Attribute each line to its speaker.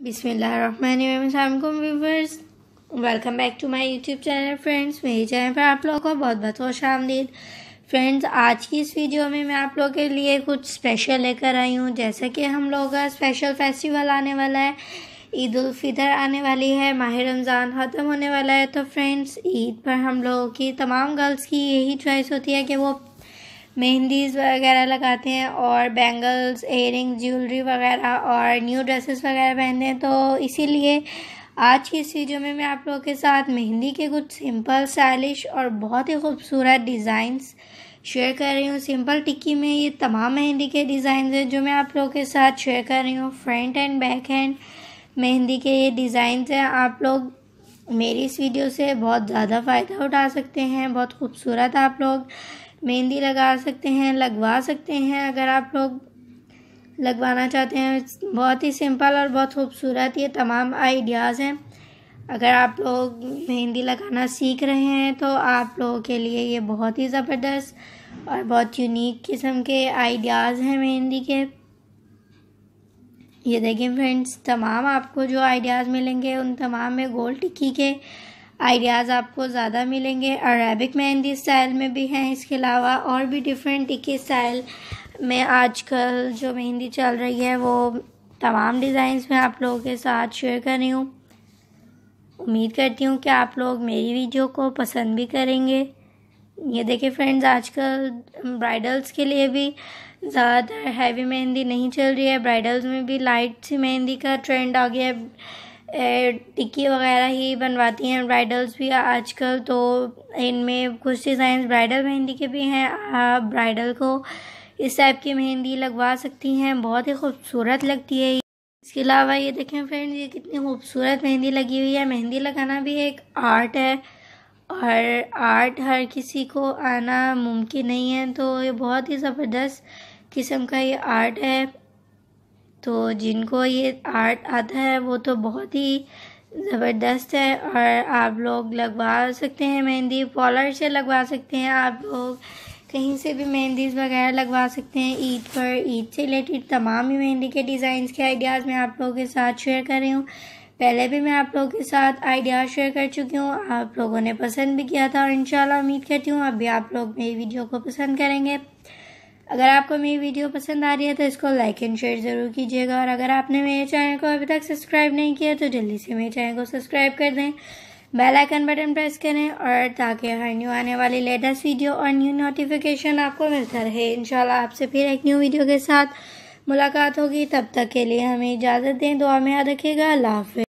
Speaker 1: बिसमीम welcome back to my YouTube channel friends मेरे channel पर आप लोगों को बहुत बहुत खुश आमदीद फ्रेंड्स आज की इस वीडियो में मैं आप लोगों के लिए कुछ स्पेशल लेकर आई हूँ। जैसा कि हम लोगों का स्पेशल फेस्टिवल आने वाला है। ईद उल फितर आने वाली है, माह रमज़ान ख़त्म होने वाला है। तो फ्रेंड्स ईद पर हम लोगों की तमाम गर्ल्स की यही चॉइस होती है कि वो मेहंदीज वगैरह लगाते हैं और बैंगल्स एयरिंग ज्वेलरी वगैरह और न्यू ड्रेसेस वगैरह पहनते हैं। तो इसीलिए आज की इस वीडियो में मैं आप लोगों के साथ मेहंदी के कुछ सिंपल स्टाइलिश और बहुत ही खूबसूरत डिज़ाइंस शेयर कर रही हूँ। सिंपल टिक्की में ये तमाम मेहंदी के डिज़ाइन हैं जो मैं आप लोगों के साथ शेयर कर रही हूँ। Front and back hand mehndi के ये डिज़ाइंस हैं। आप लोग मेरी इस वीडियो से बहुत ज़्यादा फ़ायदा उठा सकते हैं, बहुत खूबसूरत आप लोग मेहंदी लगा सकते हैं, लगवा सकते हैं, अगर आप लोग लगवाना चाहते हैं। बहुत ही सिंपल और बहुत खूबसूरत ये तमाम आइडियाज़ हैं। अगर आप लोग मेहंदी लगाना सीख रहे हैं तो आप लोगों के लिए ये बहुत ही ज़बरदस्त और बहुत यूनिक किस्म के आइडियाज़ हैं मेहंदी के। ये देखें फ्रेंड्स, तमाम आपको जो आइडियाज़ मिलेंगे, उन तमाम में गोल टिक्की के आइडियाज़ आपको ज़्यादा मिलेंगे। अरेबिक मेहंदी स्टाइल में भी हैं, इसके अलावा और भी डिफरेंट टिक्की स्टाइल में आजकल जो मेहंदी चल रही है, वो तमाम डिज़ाइंस में आप लोगों के साथ शेयर कर रही हूँ। उम्मीद करती हूँ कि आप लोग मेरी वीडियो को पसंद भी करेंगे। ये देखिए फ्रेंड्स आजकल ब्राइडल्स के लिए भी ज़्यादातर हैवी मेहंदी नहीं चल रही है। ब्राइडल्स में भी लाइट सी मेहंदी का ट्रेंड आ गया है। टिक्की वगैरह ही बनवाती हैं ब्राइडल्स भी आजकल तो इनमें कुछ डिज़ाइन ब्राइडल मेहंदी के भी हैं, आप ब्राइडल को इस टाइप की मेहंदी लगवा सकती हैं, बहुत ही खूबसूरत लगती है इसके अलावा ये देखें फ्रेंड्स ये कितनी खूबसूरत मेहंदी लगी हुई है, मेहंदी लगाना भी एक आर्ट है, और आर्ट हर किसी को आना मुमकिन नहीं है तो ये बहुत ही ज़बरदस्त किस्म का ये आर्ट है। तो जिनको ये आर्ट आता है, वो तो बहुत ही ज़बरदस्त है और आप लोग लगवा सकते हैं मेहंदी, पॉलर से लगवा सकते हैं आप लोग। कहीं से भी मेहंदीज वगैरह लगवा सकते हैं। ईद पर ईद से रिलेटेड तमाम ही मेहंदी के डिज़ाइंस के आइडियाज़ मैं आप लोगों के साथ शेयर कर रही हूँ। पहले भी मैं आप लोगों के साथ आइडियाज़ शेयर कर चुकी हूँ। आप लोगों ने पसंद भी किया था और इंशाल्लाह उम्मीद करती हूँ अभी आप लोग मेरी वीडियो को पसंद करेंगे। अगर आपको मेरी वीडियो पसंद आ रही है तो इसको लाइक एंड शेयर ज़रूर कीजिएगा। और अगर आपने मेरे चैनल को अभी तक सब्सक्राइब नहीं किया तो जल्दी से मेरे चैनल को सब्सक्राइब कर दें। बेल आइकन बटन प्रेस करें और ताकि हर न्यू आने वाली लेटेस्ट वीडियो और न्यू नोटिफिकेशन आपको मिलता रहे। इंशाल्लाह आपसे फिर एक न्यू वीडियो के साथ मुलाकात होगी। तब तक के लिए हमें इजाज़त दें, दुआ में याद रखिएगा। अल्लाह हाफि